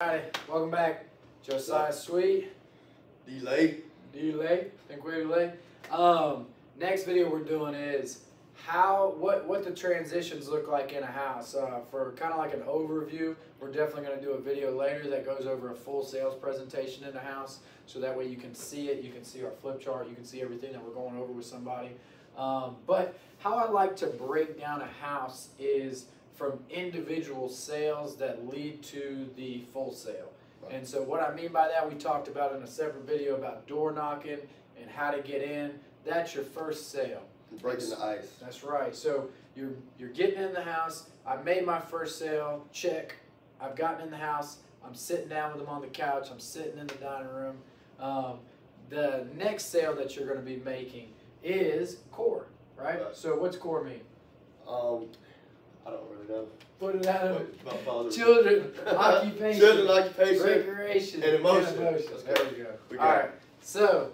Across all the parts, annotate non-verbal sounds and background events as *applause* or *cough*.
Alrighty, welcome back. Josiah Sweet, Delay. delay, think we're delay. Um, next video we're doing is how what what the transitions look like in a house. Uh, for kind of like an overview, we're definitely going to do a video later that goes over a full sales presentation in the house, so that way you can see it, you can see our flip chart, you can see everything that we're going over with somebody. Um, but how I like to break down a house is from individual sales that lead to the full sale. And so what I mean by that, we talked about in a separate video about door knocking and how to get in. That's your first sale. Breaking the ice. That's right. So you're you're getting in the house. I made my first sale. Check. I've gotten in the house. I'm sitting down with them on the couch. I'm sitting in the dining room. Um, the next sale that you're going to be making is core, right? Right. So what's core mean? Um, I don't really know. Put it out of my father. children, occupation, *laughs* Children occupation. recreation, and emotion. Let's Let's There go. we go. We All right. So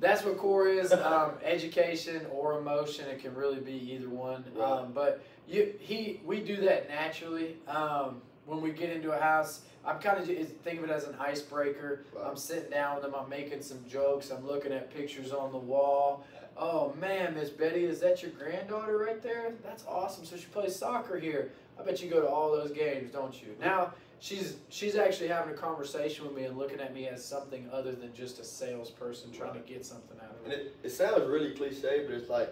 that's what core is. Um, *laughs* education or emotion. It can really be either one. Right. Um, but you, he, we do that naturally. Um, when we get into a house, I'm kind of think of it as an icebreaker. Right. I'm sitting down with them. I'm making some jokes. I'm looking at pictures on the wall. Oh man, Miss Betty, is that your granddaughter right there? That's awesome. So she plays soccer here. I bet you go to all those games, don't you? Now she's she's actually having a conversation with me and looking at me as something other than just a salesperson trying to get something out of me. And it. it, sounds really cliche, but it's like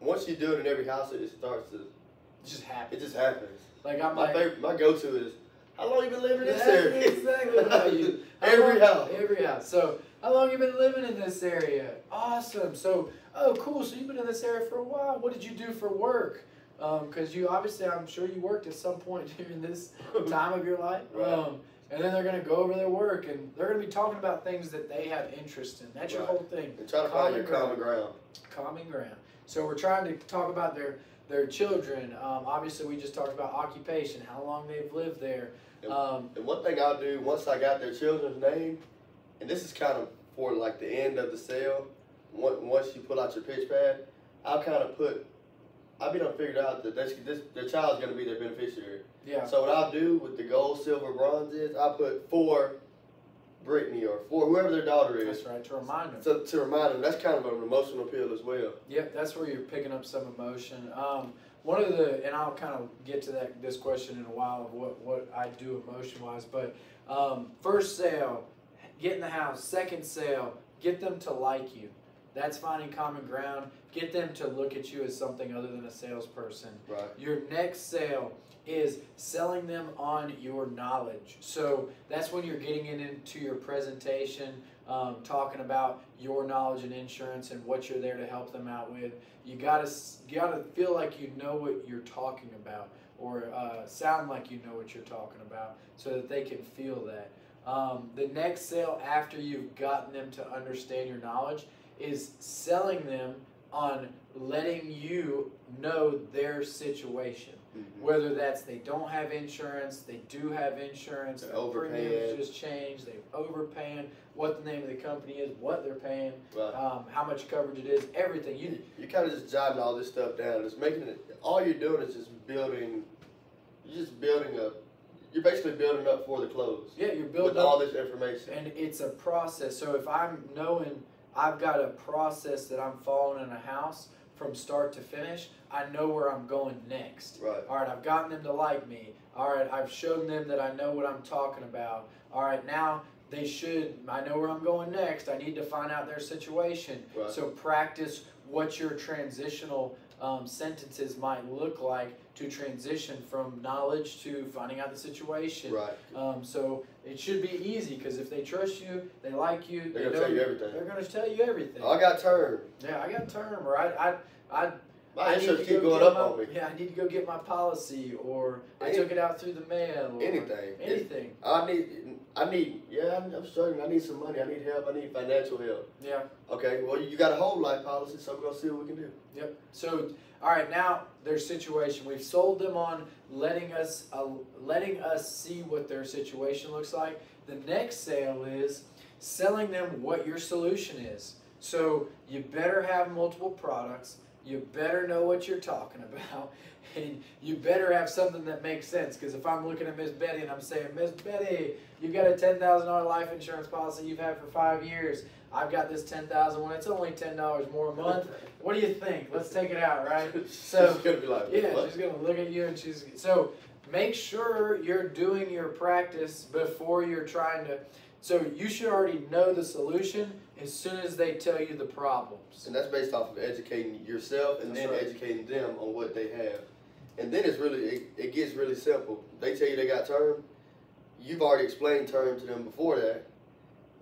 once you do it in every house, it, it starts to. It just happens. It just happens. Like I'm My like, favorite, my go-to is, how long you been living in this area? exactly *laughs* how *laughs* you. how every long- house. Every house. So, how long you been living in this area? Awesome. So, oh, cool. So you've been in this area for a while. What did you do for work? Because you obviously, I'm sure you worked at some point *laughs* during this time of your life. Right. Um, and then they're going to go over their work, and they're going to be talking about things that they have interest in. That's your whole thing. And try to find your Common common ground. Common ground. So we're trying to talk about their their children. Um, obviously, we just talked about occupation, how long they've lived there. Um, And one thing I'll do once I got their children's name, and this is kind of for like the end of the sale. Once you pull out your pitch pad, I'll kind of put. I've been figured out that this, this their child's gonna be their beneficiary. yeah. So what I'll do with the gold, silver, bronze is I'll put for Brittany or for whoever their daughter is. That's right. To remind them. So to remind them, that's kind of an emotional appeal as well. Yep, that's where you're picking up some emotion. Um, one of the, and I'll kind of get to that this question in a while of what, what I do emotion wise, but um, first sale, get in the house. Second sale, get them to like you. That's finding common ground. Get them to look at you as something other than a salesperson. Right. Your next sale is selling them on your knowledge. So that's when you're getting into your presentation, um, talking about your knowledge in insurance and what you're there to help them out with. You gotta you gotta feel like you know what you're talking about, or uh, sound like you know what you're talking about, so that they can feel that. Um, the next sale after you've gotten them to understand your knowledge is selling them on letting you know their situation. Mhm. Whether that's they don't have insurance, they do have insurance, They're their premiums overpaying. just changed, they're overpaying, what the name of the company is, what they're paying, Right. um, how much coverage it is, everything. You You, you kind of just jotting all this stuff down. It's making it. All you're doing is just building. You're just building up. You're basically building up for the close yeah, you're building with building all this information. and it's a process. So if I'm knowing I've got a process that I'm following in a house from start to finish, I know where I'm going next. Right. All right, I've gotten them to like me. All right, I've shown them that I know what I'm talking about. All right, now they should, I know where I'm going next. I need to find out their situation. Right. So practice what your transitional um, sentences might look like to transition from knowledge to finding out the situation. Right. Um, so it should be easy because if they trust you, they like you, They're they gonna know tell you everything. They're going to tell you everything. I got term. yeah, I got term, or I, I, I My insurance keep go going up my- on me. Yeah, I need to go get my policy, or I took it out through the mail, or Anything. anything. I need. I need. Yeah, I'm, I'm struggling. I need some money. I need help. I need financial help. Yeah, Okay. Well, you got a whole life policy, so we're gonna see what we can do. yep. So, all right, now their situation. We've sold them on letting us, uh, letting us see what their situation looks like. The next sale is selling them what your solution is. So you better have multiple products. You better know what you're talking about, *laughs* and you better have something that makes sense. Because if I'm looking at Miss Betty and I'm saying, Miss Betty, you've got a ten thousand dollar life insurance policy you've had for five years. I've got this ten thousand one. It's only ten dollars more a month. What do you think? Let's take it out, right? *laughs* So she's gonna be like, yeah, what? she's gonna look at you and she's so make sure you're doing your practice before you're trying to. So you should already know the solution as soon as they tell you the problems. And that's based off of educating yourself and That's then right. educating them on what they have. And then it's really, it, it gets really simple. They tell you they got term, you've already explained term to them before that.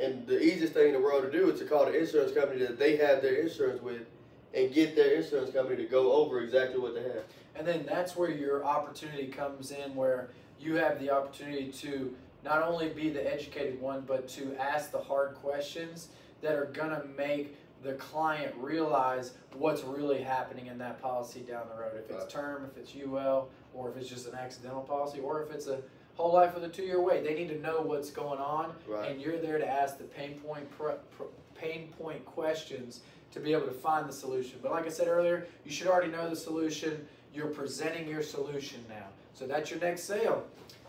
And the easiest thing in the world to do is to call the insurance company that they have their insurance with and get their insurance company to go over exactly what they have. And then that's where your opportunity comes in, where you have the opportunity to not only be the educated one, but to ask the hard questions that are gonna make the client realize what's really happening in that policy down the road. If it's term, if it's UL, or if it's just an accidental policy, or if it's a whole life with a two-year wait, they need to know what's going on, Right. and you're there to ask the pain point pain point questions to be able to find the solution. But like I said earlier, you should already know the solution. You're presenting your solution now. So that's your next sale.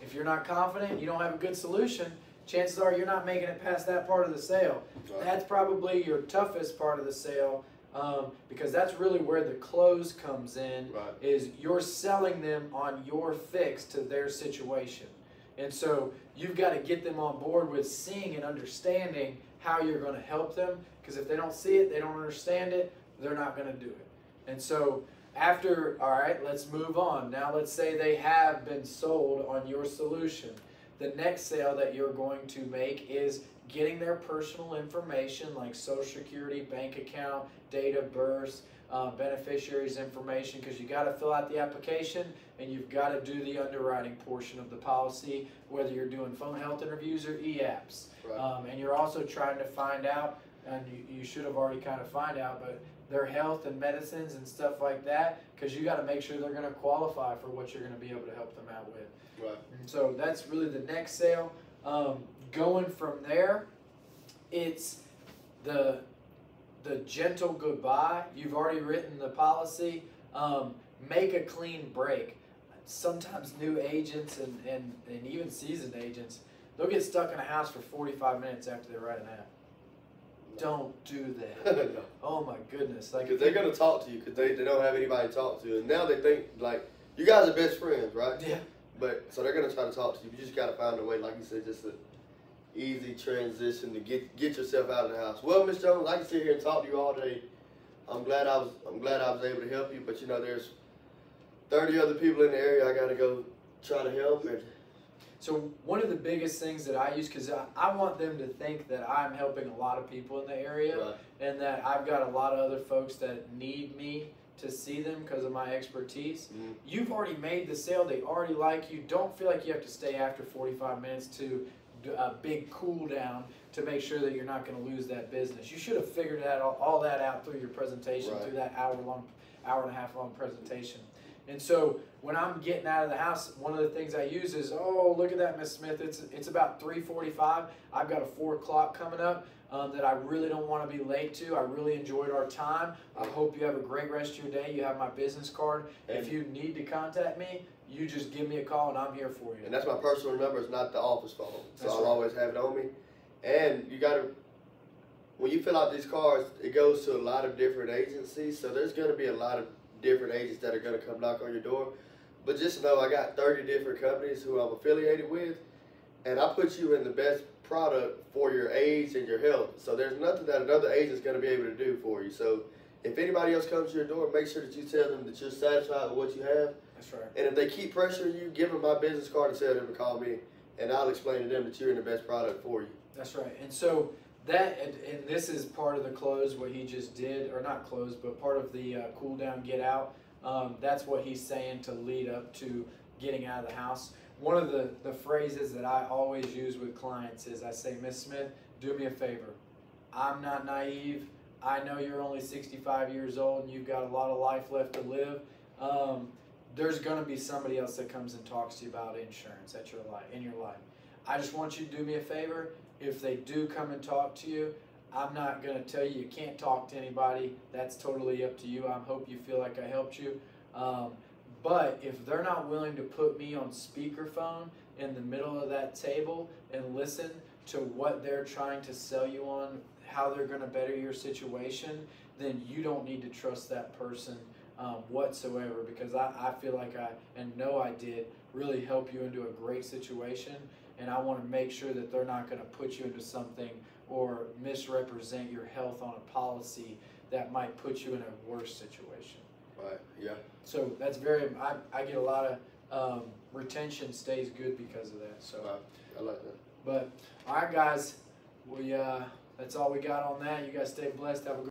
If you're not confident, you don't have a good solution, chances are you're not making it past that part of the sale. That's probably your toughest part of the sale um, because that's really where the close comes in Right. is you're selling them on your fix to their situation. And so you've got to get them on board with seeing and understanding how you're going to help them because if they don't see it, they don't understand it, they're not going to do it. And so after, all right, let's move on. Now let's say they have been sold on your solution. The next sale that you're going to make is getting their personal information like social security, bank account, date of birth, uh, beneficiaries information because you got to fill out the application and you've got to do the underwriting portion of the policy, whether you're doing phone health interviews or e-apps. Right. Um, and you're also trying to find out, and you, you should have already kind of find out, but their health and medicines and stuff like that, because you got to make sure they're going to qualify for what you're going to be able to help them out with. Right. And so that's really the next sale. Um, going from there, it's the the gentle goodbye. You've already written the policy. Um, make a clean break. Sometimes new agents and, and, and even seasoned agents, they'll get stuck in a house for 45 minutes after they write an app. Don't do that. *laughs* no. Oh my goodness. Like if they're gonna talk to you because they, they don't have anybody to talk to, and now they think like you guys are best friends, right? Yeah. But so they're gonna try to talk to you. You just gotta find a way, like you said, just a easy transition to get get yourself out of the house. Well, Miss Jones, I can sit here and talk to you all day. I'm glad I was I'm glad I was able to help you, but you know there's thirty other people in the area I gotta go try to help and So one of the biggest things that I use, because I, I want them to think that I'm helping a lot of people in the area, right, and that I've got a lot of other folks that need me to see them because of my expertise. Mhm. You've already made the sale; they already like you. Don't feel like you have to stay after 45 minutes to do a big cool down to make sure that you're not going to lose that business. You should have figured that all, all that out through your presentation, Right. through that hour long, hour and a half long presentation. And so when I'm getting out of the house, one of the things I use is, oh, look at that, Miss Smith. It's it's about 3:45. I've got a four o'clock coming up um, that I really don't want to be late to. I really enjoyed our time. I hope you have a great rest of your day. You have my business card. And- if you need to contact me, you just give me a call and I'm here for you. and that's my personal number. It's not the office phone, so That's I'll right. always have it on me. And you gotta when you fill out these cards, it goes to a lot of different agencies. So there's gonna be a lot of different agents that are gonna come knock on your door. But just know I got 30 different companies who I'm affiliated with, and I put you in the best product for your age and your health. So there's nothing that another agent's gonna be able to do for you. So if anybody else comes to your door, make sure that you tell them that you're satisfied with what you have. That's right. And if they keep pressuring you, give them my business card and tell them to call me, and I'll explain to them that you're in the best product for you. That's right. And so that and, and this is part of the close what he just did, or not close, but part of the uh, cool down, get out. Um, that's what he's saying to lead up to getting out of the house. One of the, the phrases that I always use with clients is I say, Miss Smith, do me a favor. I'm not naive. I know you're only 65 years old and you've got a lot of life left to live. Um, there's going to be somebody else that comes and talks to you about insurance at your life in your life. I just want you to do me a favor. If they do come and talk to you, I'm not gonna tell you you can't talk to anybody. That's totally up to you. I hope you feel like I helped you. Um, but if they're not willing to put me on speakerphone in the middle of that table and listen to what they're trying to sell you on, how they're going to better your situation, then you don't need to trust that person um, whatsoever because I, I feel like I, and know I did, really help you into a great situation. And I want to make sure that they're not going to put you into something or misrepresent your health on a policy that might put you in a worse situation. Right. Yeah. So that's very, I, I get a lot of um, retention stays good because of that. So, Wow. I like that. but all right, guys, we uh, that's all we got on that. You guys stay blessed. Have a good